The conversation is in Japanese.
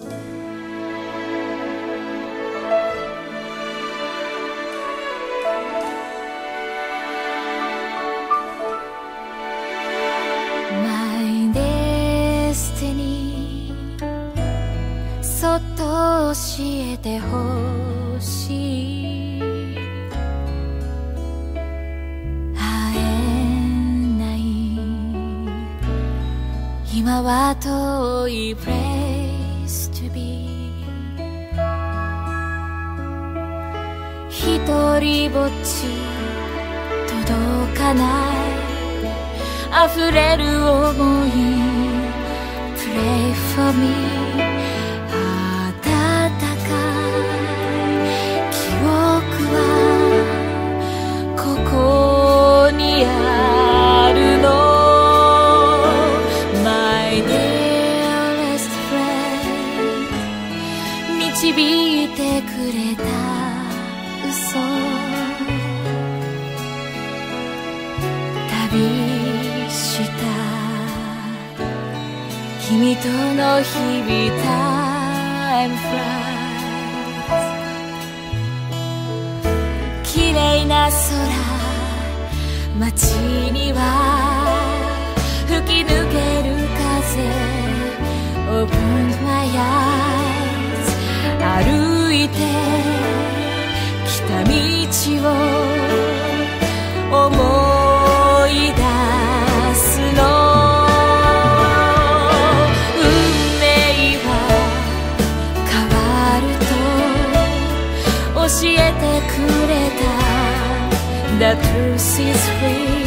My destiny そっと教えてほしい。会えない。今は遠いプレイ used to be 一人ぼっち届かない溢れる想い Pray for me 導いてくれた。嘘。旅した。君との日々 Time flies 綺麗な空街には吹き抜ける風。Open my eyes 歩いて来た道を思い出すの運命は変わると教えてくれた The truth is free.